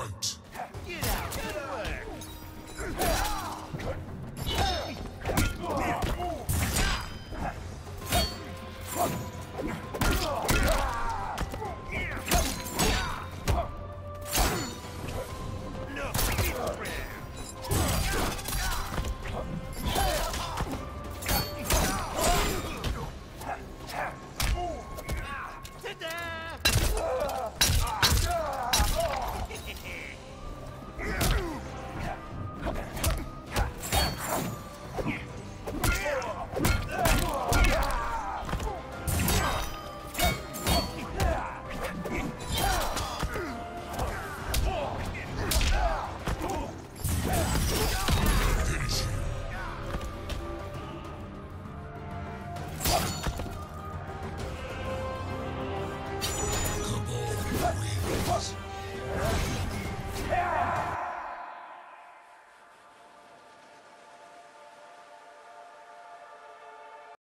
fight. off.